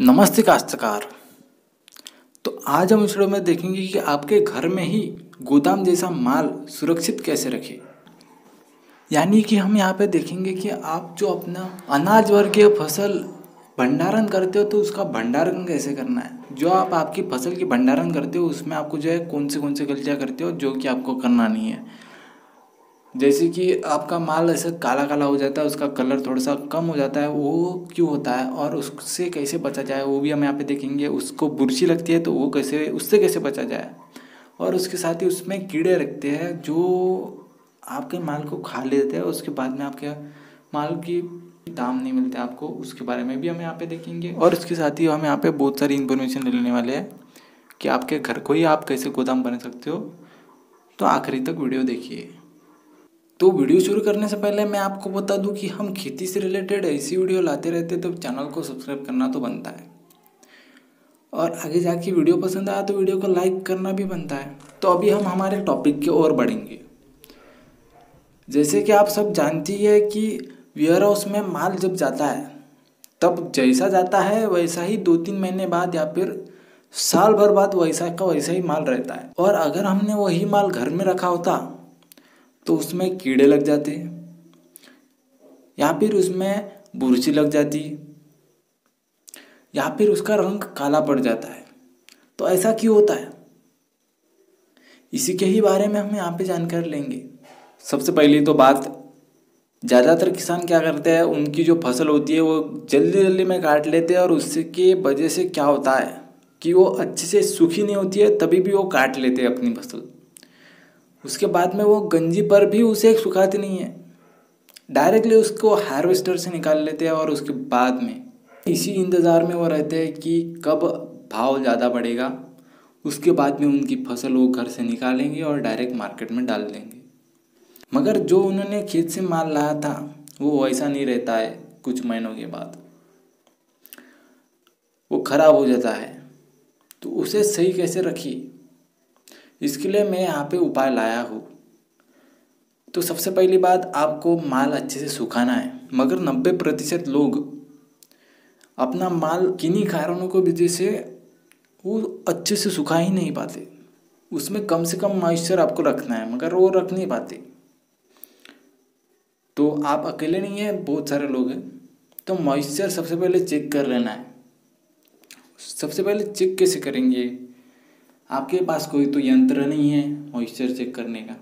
नमस्ते काश्तकार। तो आज हम इस वीडियो में देखेंगे कि आपके घर में ही गोदाम जैसा माल सुरक्षित कैसे रखें। यानी कि हम यहाँ पे देखेंगे कि आप जो अपना अनाज वर्गीय फ़सल भंडारण करते हो तो उसका भंडारण कैसे करना है? जो आप आपकी फ़सल की भंडारण करते हो, उसमें आपको जो है कौन से कौन से गलतियाँ करते हो, जो कि आपको करना नहीं है। जैसे कि आपका माल ऐसे काला काला हो जाता है, उसका कलर थोड़ा सा कम हो जाता है, वो क्यों होता है और उससे कैसे बचा जाए, वो भी हम यहाँ पे देखेंगे। उसको बुरशी लगती है तो वो कैसे, उससे कैसे बचा जाए? और उसके साथ ही उसमें कीड़े रखते हैं जो आपके माल को खा लेते हैं, उसके बाद में आपके माल की दाम नहीं मिलते आपको, उसके बारे में भी हम यहाँ पे देखेंगे। और उसके साथ ही हम यहाँ पे बहुत सारी इन्फॉर्मेशन लेने वाले हैं कि आपके घर को ही आप कैसे गोदाम बना सकते हो। तो आखिरी तक वीडियो देखिए। तो वीडियो शुरू करने से पहले मैं आपको बता दूँ कि हम खेती से रिलेटेड ऐसी वीडियो लाते रहते तो चैनल को सब्सक्राइब करना तो बनता है। और आगे जाके वीडियो पसंद आया तो वीडियो को लाइक करना भी बनता है। तो अभी हम हमारे टॉपिक की ओर बढ़ेंगे। जैसे कि आप सब जानती है कि वेयर हाउस में माल जब जाता है, तब जैसा जाता है, वैसा ही दो तीन महीने बाद या फिर साल भर बाद वैसा का वैसा ही माल रहता है। और अगर हमने वही माल घर में रखा होता तो उसमें कीड़े लग जाते या फिर उसमें बुरशी लग जाती या फिर उसका रंग काला पड़ जाता है। तो ऐसा क्यों होता है? इसी के ही बारे में हम यहाँ पे जानकारी लेंगे। सबसे पहली तो बात, ज़्यादातर किसान क्या करते हैं, उनकी जो फ़सल होती है, वो जल्दी जल्दी में काट लेते हैं और उसके वजह से क्या होता है कि वो अच्छे से सूखी नहीं होती है, तभी भी वो काट लेते हैं अपनी फ़सल। उसके बाद में वो गंजी पर भी उसे सुखाते नहीं है। डायरेक्टली उसको हार्वेस्टर से निकाल लेते हैं और उसके बाद में। इसी इंतज़ार में वो रहते हैं कि कब भाव ज़्यादा बढ़ेगा। उसके बाद में उनकी फ़सल वो घर से निकालेंगे और डायरेक्ट मार्केट में डाल देंगे। मगर जो उन्होंने खेत से माल लाया था, वो वैसा नहीं रहता है कुछ महीनों के बाद। वो खराब हो जाता है। तो उसे सही कैसे रखिए इसके लिए मैं यहाँ पे उपाय लाया हूँ। तो सबसे पहली बात, आपको माल अच्छे से सुखाना है। मगर नब्बे प्रतिशत लोग अपना माल किन्हीं कारणों को वजह से वो अच्छे से सुखा ही नहीं पाते। उसमें कम से कम मॉइस्चर आपको रखना है, मगर वो रख नहीं पाते। तो आप अकेले नहीं हैं, बहुत सारे लोग हैं। तो मॉइस्चर सबसे पहले चेक कर लेना है। सबसे पहले चेक कैसे करेंगे? आपके पास कोई तो यंत्र नहीं है मॉइस्चर चेक करने का।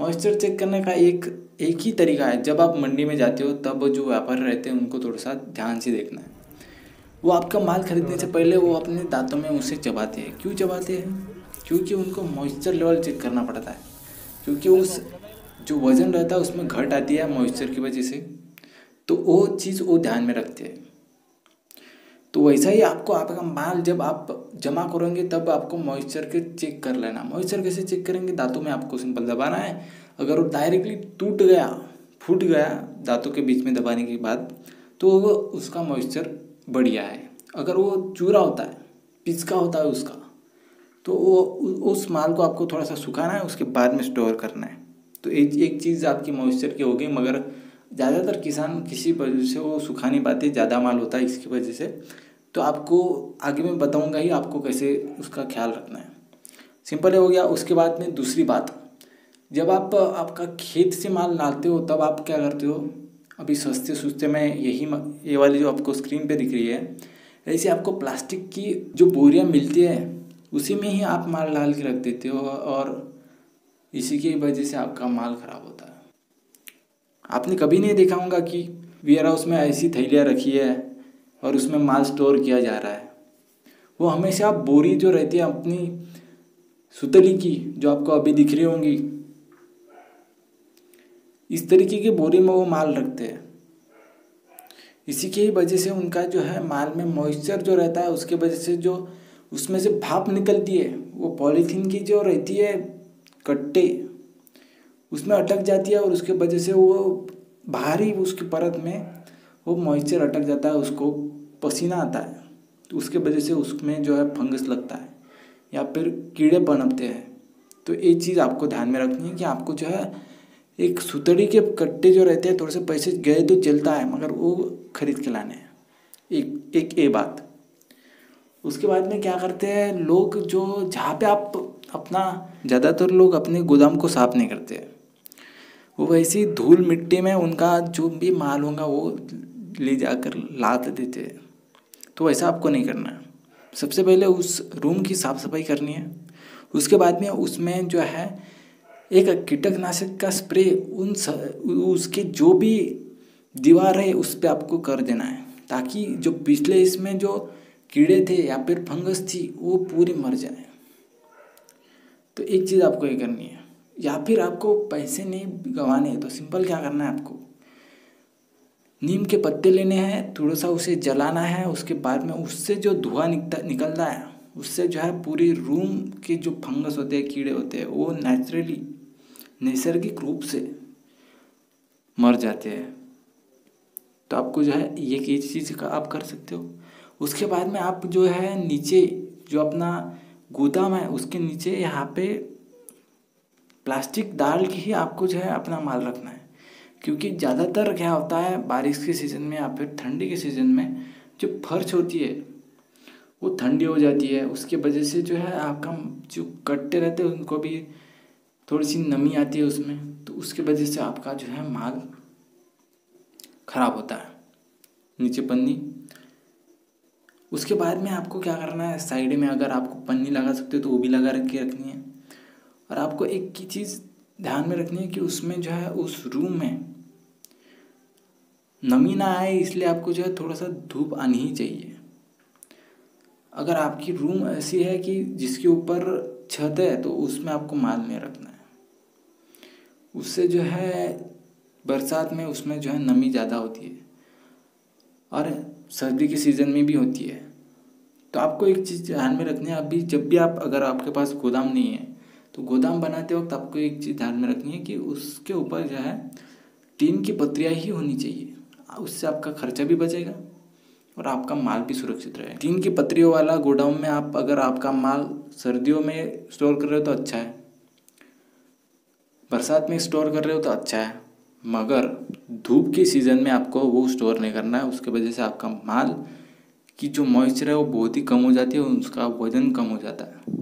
मॉइस्चर चेक करने का एक एक ही तरीका है। जब आप मंडी में जाते हो, तब जो व्यापार रहते हैं, उनको थोड़ा सा ध्यान से देखना है। वो आपका माल खरीदने से पहले वो अपने दांतों में उसे चबाते हैं। क्यों चबाते हैं? क्योंकि उनको मॉइस्चर लेवल चेक करना पड़ता है। क्योंकि उस जो वज़न रहता है, उसमें घट आती है मॉइस्चर की वजह से। तो वो चीज़ वो ध्यान में रखते हैं। तो वैसा ही आपको आपका माल जब आप जमा करोगे, तब आपको मॉइस्चर के चेक कर लेना। मॉइस्चर कैसे चेक करेंगे? दांतों में आपको सिंपल दबाना है। अगर वो डायरेक्टली टूट गया, फूट गया दांतों के बीच में दबाने के बाद तो वो, उसका मॉइस्चर बढ़िया है। अगर वो चूरा होता है, पिचका होता है उसका तो वो, उस माल को आपको थोड़ा सा सुखाना है, उसके बाद में स्टोर करना है। तो एक चीज़ आपकी मॉइस्चर की होगी मगर ज़्यादातर किसान किसी वजह से वो सुखा नहीं पाते ज़्यादा माल होता है इसकी वजह से। तो आपको आगे मैं बताऊँगा ही आपको कैसे उसका ख्याल रखना है। सिंपल हो गया, उसके बाद में दूसरी बात। जब आप आपका खेत से माल लाते हो, तब आप क्या करते हो? अभी सस्ते सस्ते में यही ये वाली जो आपको स्क्रीन पे दिख रही है, ऐसे आपको प्लास्टिक की जो बोरियाँ मिलती है, उसी में ही आप माल डाल के रख देते हो और इसी की वजह से आपका माल ख़राब होता है। आपने कभी नहीं देखा होगा कि वेयर हाउस में ऐसी थैलियाँ रखी है और उसमें माल स्टोर किया जा रहा है। वो हमेशा बोरी जो रहती है, अपनी सुतली की, जो आपको अभी दिख रही होंगी, इस तरीके की बोरी में वो माल रखते हैं। इसी की वजह से उनका जो है माल में मॉइस्चर जो रहता है, उसके वजह से जो उसमें से भाप निकलती है, वो पॉलीथीन की जो रहती है, कट्टे उसमें अटक जाती है और उसके वजह से वो भारी उसकी परत में वो मॉइस्चर अटक जाता है, उसको पसीना आता है। तो उसके वजह से उसमें जो है फंगस लगता है या फिर कीड़े पनपते हैं। तो ये चीज़ आपको ध्यान में रखनी है कि आपको जो है एक सुतड़ी के कट्टे जो रहते हैं, थोड़े से पैसे गए तो चलता है, मगर वो खरीद के लाने हैं। एक एक ए बात। उसके बाद में क्या करते हैं, लोग जो, जहाँ पे आप अपना, ज़्यादातर लोग अपने गोदाम को साफ़ नहीं करते वो वैसी धूल मिट्टी में उनका जो भी माल होगा वो ले जाकर लाद देते हैं। तो वैसा आपको नहीं करना है। सबसे पहले उस रूम की साफ़ सफ़ाई करनी है। उसके बाद में उसमें जो है एक कीटकनाशक का स्प्रे उन स, उसके जो भी दीवार है उस पर आपको कर देना है। ताकि जो पिछले इसमें जो कीड़े थे या फिर फंगस थी वो पूरी मर जाए। तो एक चीज़ आपको ये करनी है। या फिर आपको पैसे नहीं गंवाने तो सिंपल क्या करना है आपको? नीम के पत्ते लेने हैं, थोड़ा सा उसे जलाना है, उसके बाद में उससे जो धुआँ निकलता निकलता है, उससे जो है पूरी रूम के जो फंगस होते हैं, कीड़े होते हैं, वो नेचुरली नैसर्गिक रूप से मर जाते हैं। तो आपको जो है ये एक चीज़ का आप कर सकते हो। उसके बाद में आप जो है नीचे जो अपना गोदाम है, उसके नीचे यहाँ पे प्लास्टिक डाल के ही आपको जो है अपना माल रखना है। क्योंकि ज़्यादातर क्या होता है, बारिश के सीज़न में या फिर ठंडी के सीज़न में जो फर्श होती है, वो ठंडी हो जाती है। उसके वजह से जो है आपका जो कट्टे रहते हैं, उनको भी थोड़ी सी नमी आती है उसमें। तो उसके वजह से आपका जो है माल खराब होता है। नीचे पन्नी। उसके बाद में आपको क्या करना है, साइड में अगर आपको पन्नी लगा सकते हो तो वो भी लगा रख के रखनी है। और आपको एक की चीज़ ध्यान में रखनी है कि उसमें जो है, उस रूम में नमी ना आए, इसलिए आपको जो है थोड़ा सा धूप आनी ही चाहिए। अगर आपकी रूम ऐसी है कि जिसके ऊपर छत है तो उसमें आपको माल नहीं रखना है। उससे जो है, बरसात में उसमें जो है, नमी ज़्यादा होती है। और सर्दी के सीज़न में भी होती है। तो आपको एक चीज़ ध्यान में रखनी है अभी जब भी आप, अगर आपके पास गोदाम नहीं है तो गोदाम बनाते वक्त आपको एक चीज़ ध्यान में रखनी है कि उसके ऊपर जो है, टीन की पत्रियाँ ही होनी चाहिए। उससे आपका खर्चा भी बचेगा और आपका माल भी सुरक्षित रहेगा। टीन की पत्रियों वाला गोडाउन में आप, अगर आपका माल सर्दियों में स्टोर कर रहे हो तो अच्छा है। बरसात में स्टोर कर रहे हो तो अच्छा है। मगर धूप के सीज़न में आपको वो स्टोर नहीं करना है। उसके वजह से आपका माल की जो मॉइस्चर है वो बहुत ही कम हो जाती है और उसका वज़न कम हो जाता है।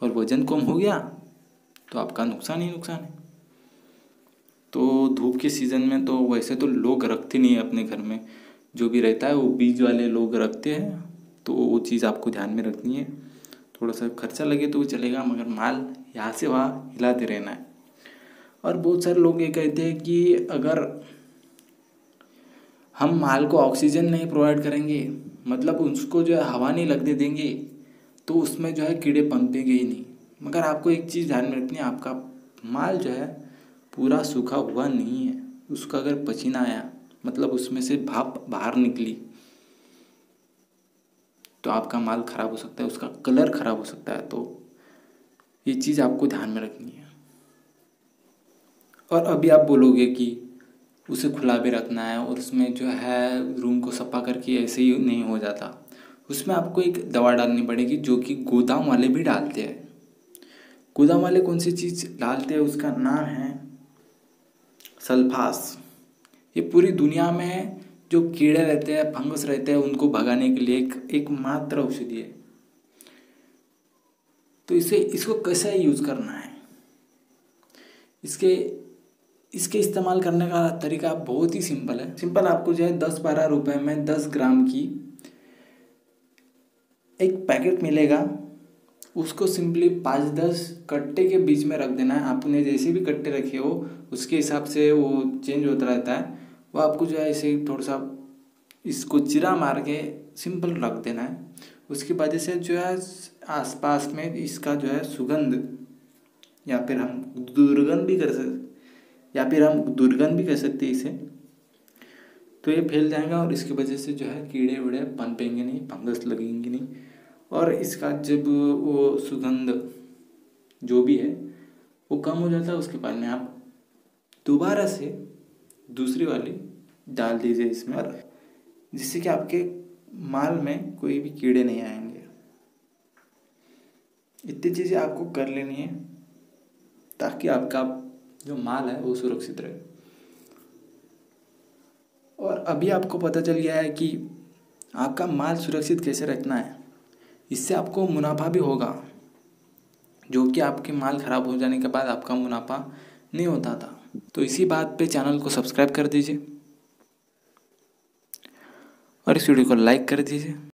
और वज़न कम हो गया तो आपका नुकसान ही नुकसान है। तो धूप के सीज़न में तो वैसे तो लोग रखते नहीं है अपने घर में। जो भी रहता है वो बीज वाले लोग रखते हैं तो वो चीज़ आपको ध्यान में रखनी है। थोड़ा सा खर्चा लगे तो वो चलेगा, मगर माल यहाँ से वहाँ हिलाते रहना है। और बहुत सारे लोग ये कहते हैं कि अगर हम माल को ऑक्सीजन नहीं प्रोवाइड करेंगे मतलब उसको जो है हवा नहीं लगने देंगे तो उसमें जो है कीड़े पनपेंगे ही नहीं। मगर आपको एक चीज़ ध्यान में रखनी है, आपका माल जो है पूरा सूखा हुआ नहीं है। उसका अगर पसीना आया मतलब उसमें से भाप बाहर निकली तो आपका माल खराब हो सकता है, उसका कलर खराब हो सकता है। तो ये चीज़ आपको ध्यान में रखनी है। और अभी आप बोलोगे कि उसे खुला भी रखना है और उसमें जो है रूम को सफ़ा करके ऐसे ही नहीं हो जाता। उसमें आपको एक दवा डालनी पड़ेगी जो कि गोदाम वाले भी डालते हैं। गोदाम वाले कौन सी चीज़ डालते हैं? उसका नाम है सल्फास। ये पूरी दुनिया में जो कीड़े रहते हैं, फंगस रहते हैं, उनको भगाने के लिए एक एकमात्र औषधि है। तो इसे, इसको कैसे यूज़ करना है? इसके इसके इस्तेमाल करने का तरीका बहुत ही सिंपल है। सिंपल आपको जो है दस बारह रुपए में दस ग्राम की एक पैकेट मिलेगा, उसको सिंपली पाँच दस कट्टे के बीच में रख देना है। आपने जैसे भी कट्टे रखे हो, उसके हिसाब से वो चेंज होता रहता है। वो आपको जो है इसे थोड़ा सा इसको चिरा मार के सिंपल रख देना है। उसकी वजह से जो है आसपास में इसका जो है सुगंध, या फिर हम दुर्गंध भी कर सकते या फिर हम दुर्गंध भी कर सकते हैं इसे। तो ये फैल जाएगा और इसकी वजह से जो है कीड़े वीड़े पनपेंगे नहीं, फंगस लगेंगे नहीं। और इसका जब वो सुगंध जो भी है वो कम हो जाता है उसके बाद में आप दोबारा से दूसरी वाली डाल दीजिए इसमें और जिससे कि आपके माल में कोई भी कीड़े नहीं आएँगे। इतनी चीज़ें आपको कर लेनी है ताकि आपका जो माल है वो सुरक्षित रहे। और अभी आपको पता चल गया है कि आपका माल सुरक्षित कैसे रखना है। इससे आपको मुनाफा भी होगा। जो कि आपके माल ख़राब हो जाने के बाद आपका मुनाफा नहीं होता था। तो इसी बात पे चैनल को सब्सक्राइब कर दीजिए और इस वीडियो को लाइक कर दीजिए।